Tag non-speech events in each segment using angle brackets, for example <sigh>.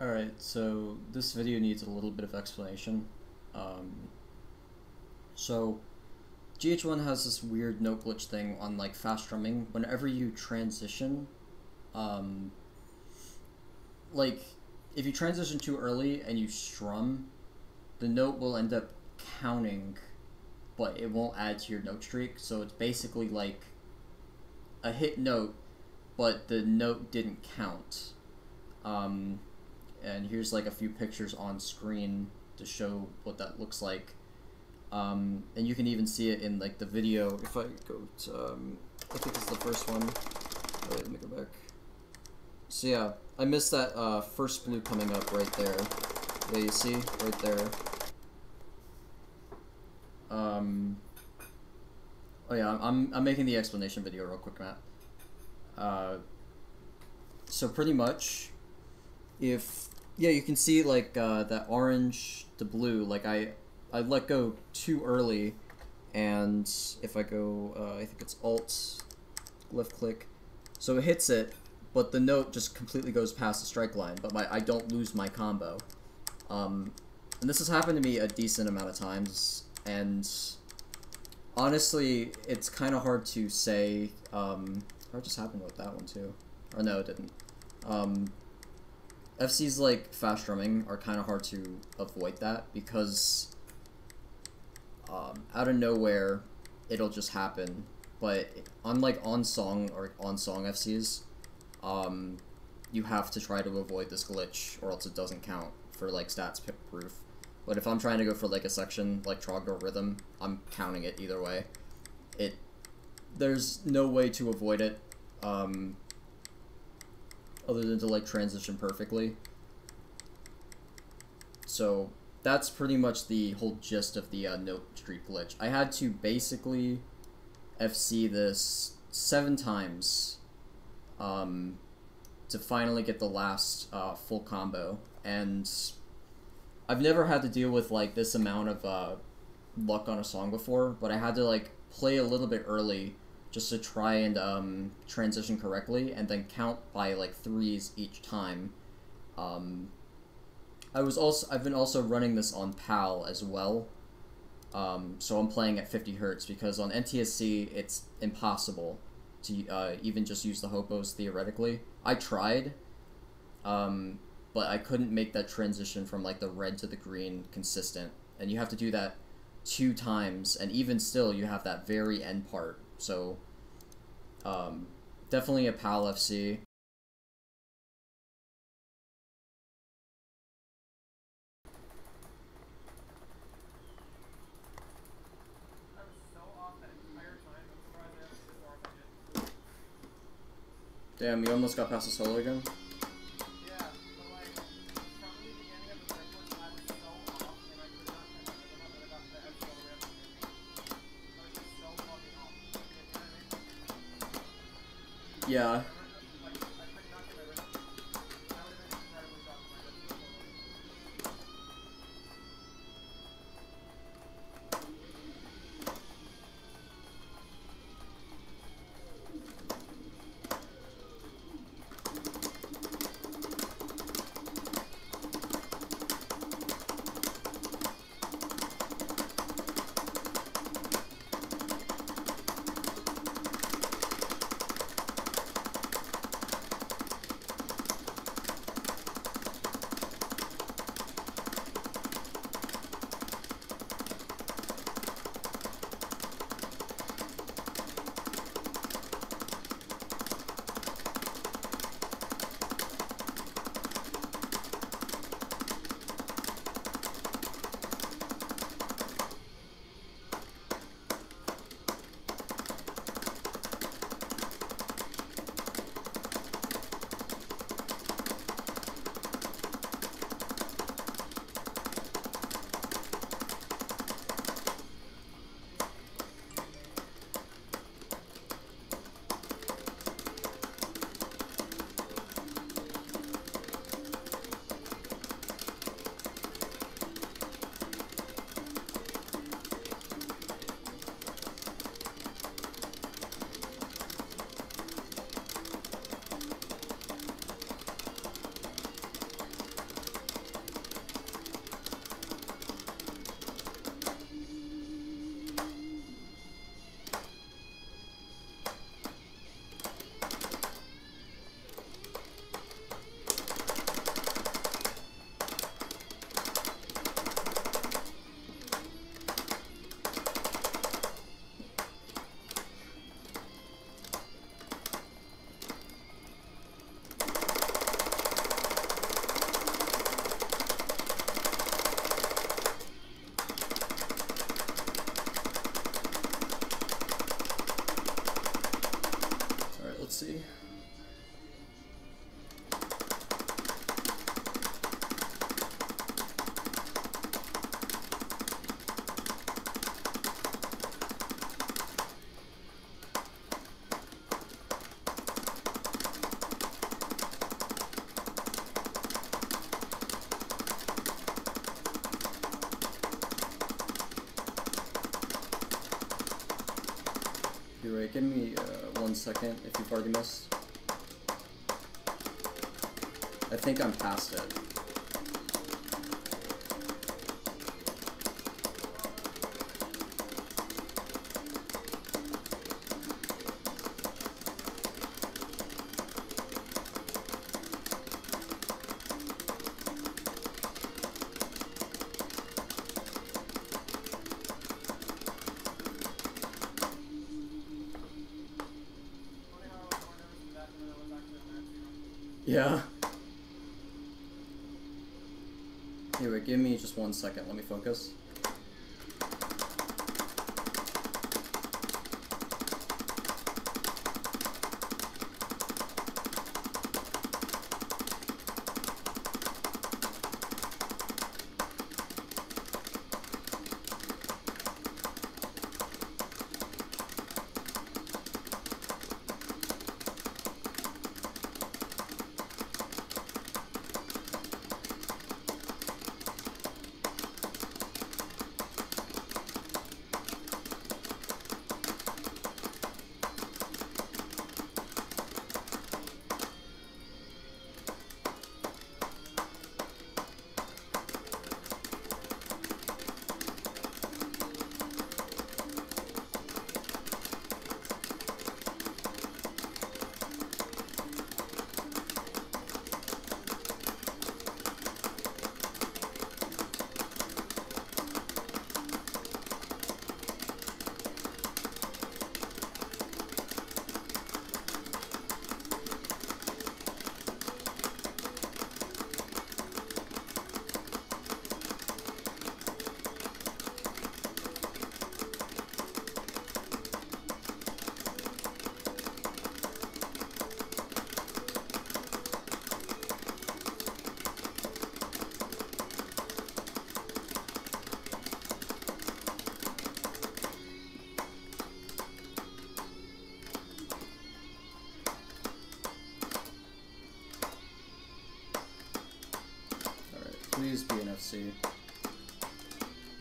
Alright, so this video needs a little bit of explanation. Um, so, GH1 has this weird note glitch thing on like fast strumming. Whenever you transition, um, like if you transition too early and you strum, the note will end up counting, but it won't add to your note streak. So it's basically like a hit note, but the note didn't count. Um, and here's like a few pictures on screen to show what that looks like. Um, and you can even see it in like the video. If I go to, um, I think it's the first one. Wait, let me go back. So yeah, I missed that uh, first blue coming up right there. Yeah, you see right there. Um. Oh yeah, I'm I'm making the explanation video real quick, Matt. Uh. So pretty much, if yeah, you can see like uh, that orange to blue. Like I I let go too early, and if I go, uh, I think it's Alt, left click, so it hits it, but the note just completely goes past the strike line. But my I don't lose my combo. Um, and this has happened to me a decent amount of times, and honestly, it's kind of hard to say. Um, what just happened with that one too? Or no, it didn't. Um, FC's like fast strumming are kind of hard to avoid that because um, out of nowhere it'll just happen. But unlike on song or on song FCs, um, you have to try to avoid this glitch or else it doesn't count for like stats proof. But if I'm trying to go for like a section like Trogdor rhythm, I'm counting it either way. It there's no way to avoid it. Um, other than to like transition perfectly. So that's pretty much the whole gist of the uh, note streak glitch. I had to basically FC this seven times um, to finally get the last uh, full combo, and I've never had to deal with like this amount of uh, luck on a song before, but I had to like play a little bit early just to try and um, transition correctly and then count by like threes each time. Um, I was also I've been also running this on PAL as well, um, so I'm playing at 50 hertz because on NTSC it's impossible to uh, even just use the hopos theoretically. I tried, um, but I couldn't make that transition from like the red to the green consistent, and you have to do that two times, and even still you have that very end part so, um, definitely a PAL FC. Damn, you almost got past the solo again? Yeah. Second if you've already missed. I think I'm past it. Yeah. Here, give me just one second. Let me focus.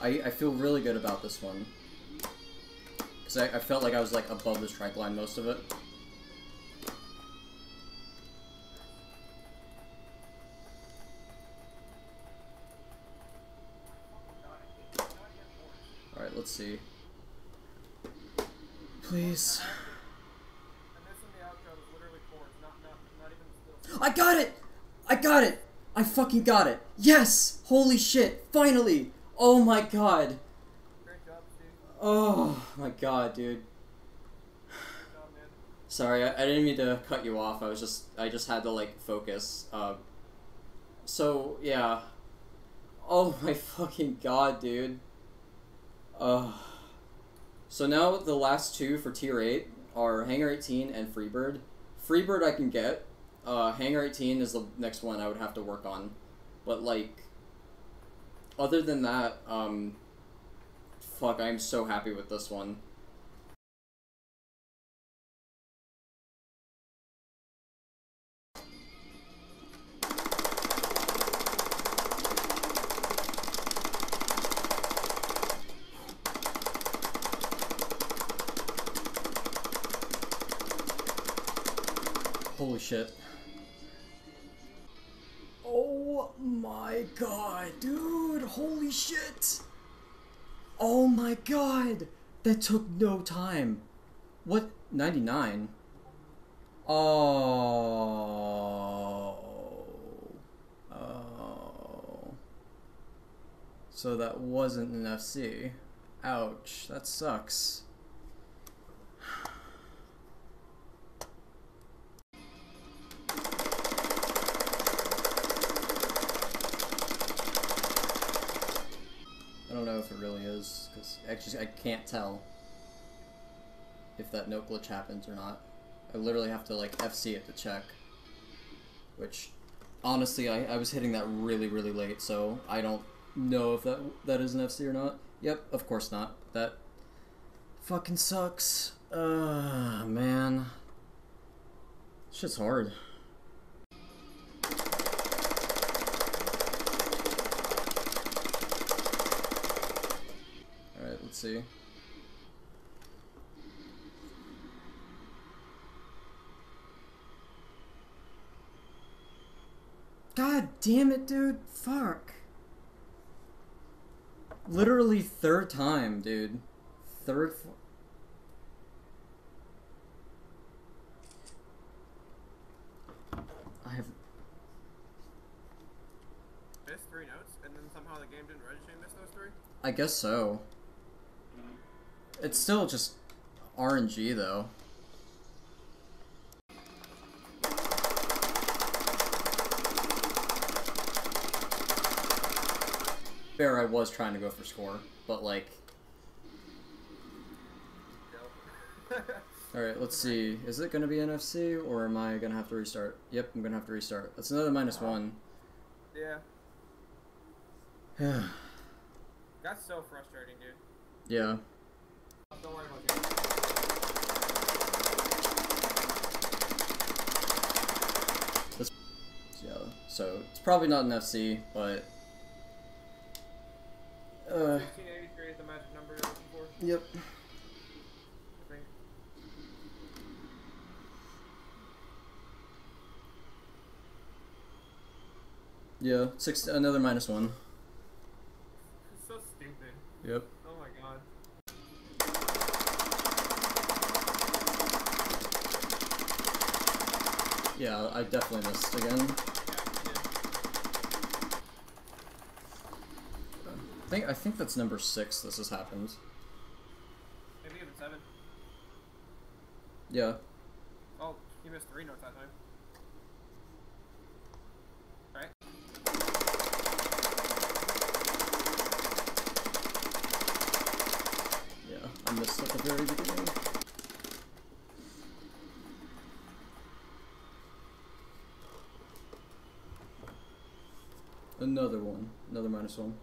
I, I feel really good about this one. Because I, I felt like I was like above the strike line most of it. Alright, let's see. Please. I got it! I got it! I fucking got it! Yes! Holy shit! Finally! Oh my god! Oh my god, dude. Sorry, I, I didn't mean to cut you off. I was just I just had to like focus. Uh, so yeah. Oh my fucking god, dude. Uh, so now the last two for tier eight are Hangar 18 and Freebird. Freebird I can get. Uh, Hangar 18 is the next one I would have to work on, but like. Other than that, um. Fuck, I'm so happy with this one. Holy shit. My god, dude! Holy shit! Oh my god! That took no time. What? 99? Oh. Oh. So that wasn't an FC. Ouch, that sucks. Actually I can't tell if that note glitch happens or not. I literally have to like FC it to check. Which, honestly, I, I was hitting that really, really late, so I don't know if that that is an FC or not. Yep, of course not. That fucking sucks. Uh, man. Shit's hard. see. God damn it, dude. Fuck. Literally third time, dude. Third. I have. Missed three notes, and then somehow the game didn't register you missed those three? I guess so. It's still just RNG though. Fair, I was trying to go for score, but like, alright, let's see. Is it gonna be NFC or am I gonna have to restart? Yep, I'm gonna have to restart. That's another minus one. yeah. yeah. <sighs> That's so frustrating, dude. Don't worry about it. Yeah, so it's probably not an FC, but. Uh, 1683 is the magic number you're looking for, yep. Yeah, six. Another minus one. It's so stupid. Yep. Yeah, I definitely missed again. Yeah, you did. I think I think that's number six. This has happened. Maybe even seven. Yeah. Oh, you missed three notes that time. Right? Yeah, I missed at the very beginning. Another one. Another minus one.